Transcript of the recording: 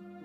you